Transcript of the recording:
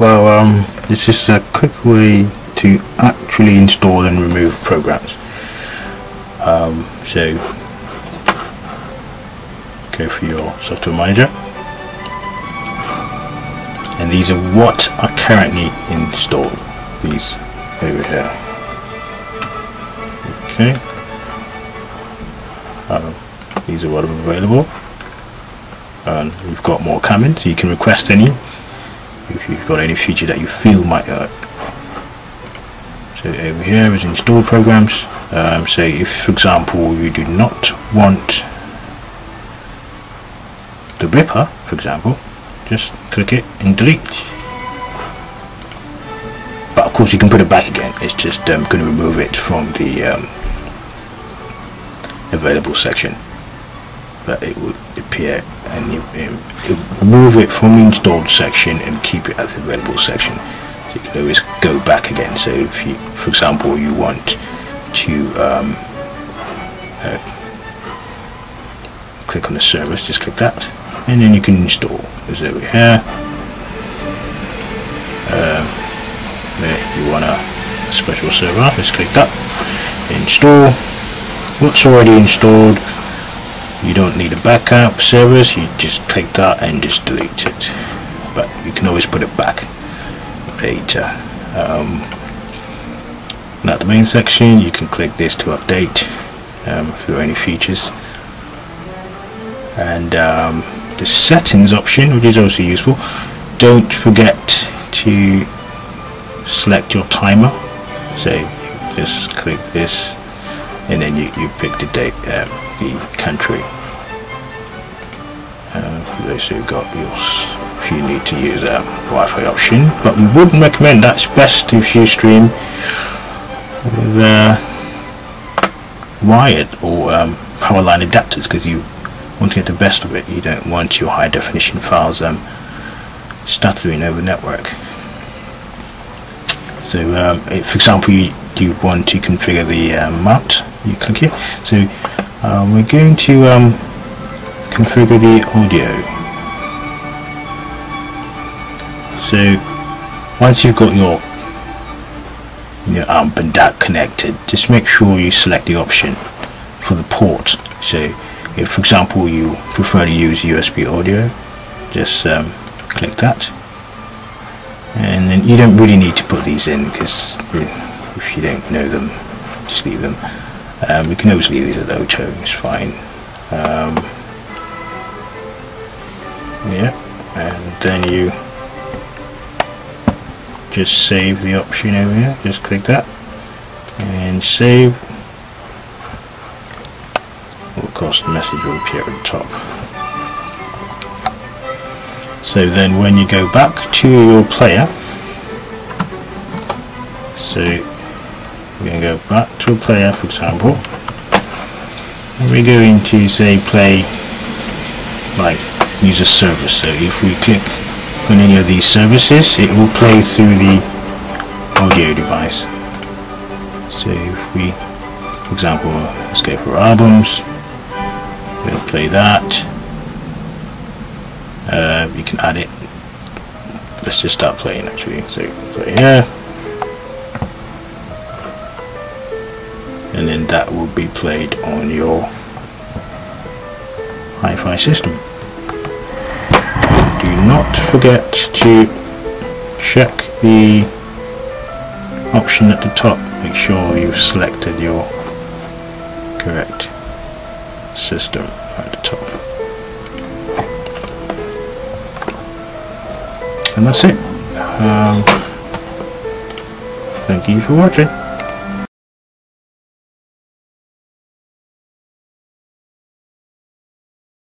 Well, um, this is a quick way to actually install and remove programs. Um, so, go for your software manager. And these are what are currently installed. These over here. Okay. Um, these are what are available. And we've got more coming, so you can request any if you've got any feature that you feel might work. So over here is install programs. Um, say if for example you do not want the Ripper for example just click it and delete but of course you can put it back again it's just um, going to remove it from the um, available section but it will appear and you, um, remove it from the installed section and keep it at the available section. So you can always go back again. So if you for example you want to um, uh, click on the service just click that and then you can install. There's over here. Um, there you want a special server just click that. Install. What's already installed you don't need a backup service you just click that and just delete it. But you can always put it back later. Um, now the main section you can click this to update um, for any features. And um, the settings option which is also useful don't forget to select your timer. So just click this and then you, you pick the date um, the country uh, you've got your if you need to use a Wi-Fi option. But we wouldn't recommend that's best if you stream with uh, wired or um, power line adapters because you want to get the best of it you don't want your high definition files um, stuttering over network so um, if, for example you, you want to configure the um, mount you click here. So um, we're going to um, configure the audio. So once you've got your you know, amp and DAC connected just make sure you select the option for the port. So if for example you prefer to use USB audio just um, click that and then you don't really need to put these in because if you don't know them just leave them. Um, you can always leave these at auto it's fine. Um, yeah and then you just save the option over here just click that and save. Of course the message will appear at the top so then when you go back to your player so we're going to go back to a player for example. And we're going to say play like user service. So if we click on any of these services it will play through the audio device. So if we for example let's go for albums. We'll play that uh, you can add it. Let's just start playing actually. So play here. And then that will be played on your hi-fi system. Do not forget to check the option at the top. Make sure you've selected your correct system at the top and that's it. Um, thank you for watching